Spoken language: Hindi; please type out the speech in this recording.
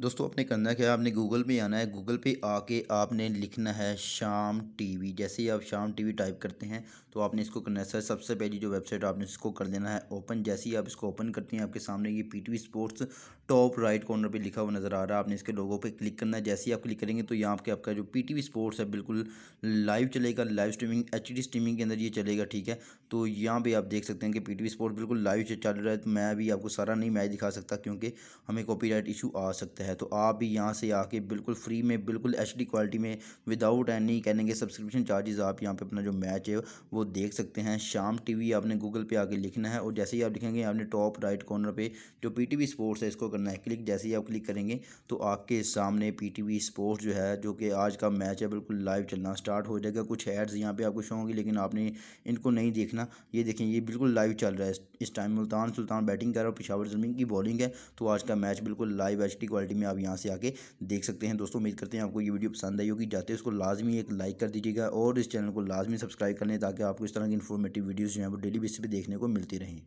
दोस्तों, आपने करना क्या? है आपने गूगल पे आना है। गूगल पे आके आपने लिखना है शाम टीवी। जैसे ही आप शाम टीवी टाइप करते हैं तो आपने इसको करना है। सबसे पहली जो वेबसाइट आपने इसको कर देना है, ओपन। जैसे ही आप इसको ओपन करते हैं, आपके सामने ये P sports top right corner पे लिखा हुआ नज़र आ रहा है। आपने इसके लोगों पे क्लिक करना है। जैसे ही आप क्लिक करेंगे तो यहाँ पे आपका जो पी स्पोर्ट्स है, बिल्कुल लाइव चलेगा। लाइव स्ट्रीमिंग एचडी स्ट्रीमिंग के अंदर ये चलेगा, ठीक है? तो यहाँ पर आप देख सकते हैं कि पी स्पोर्ट्स बिल्कुल लाइव चल रहा है। तो मैं भी आपको सारा नहीं मैच दिखा सकता, क्योंकि हमें कॉपी इशू आ सकता है। है तो आप भी यहाँ से आके बिल्कुल फ्री में, बिल्कुल एचडी क्वालिटी में विदाउट एनी कहने के सब्सक्रिप्शन चार्जेस आप यहाँ पे अपना जो मैच है, वो देख सकते हैं। शाम टीवी आपने गूगल पे आके लिखना है और जैसे ही आप लिखेंगे, आपने टॉप राइट कॉर्नर पे जो पी स्पोर्ट्स है, इसको करना है क्लिक जैसे ही आप क्लिक करेंगे तो आपके सामने पीटीवी स्पोर्ट्स जो है, जो कि आज का मैच है, बिल्कुल लाइव चलना स्टार्ट हो जाएगा। कुछ एड्स यहाँ पे आपको शो होंगी, लेकिन आपने इनको नहीं देखना। ये देखें, ये बिल्कुल लाइव चल रहा है। इस टाइम मुल्तान सुल्तान बैटिंग कर रहा है पिशावर ज़मीन की बॉलिंग है तो आज का मैच बिल्कुल लाइव एच क्वालिटी में आप यहाँ से आके देख सकते हैं। दोस्तों, उम्मीद करते हैं आपको ये वीडियो पसंद आई होगी। जाते उसको लाजमी एक लाइक कर दीजिएगा और इस चैनल को लाजमी सब्सक्राइब कर लें ताकि आपको इस तरह की इन्फॉर्मेटिव वीडियोज़ जो हैं वो डेली बेसिस पर देखने को मिलती रहें।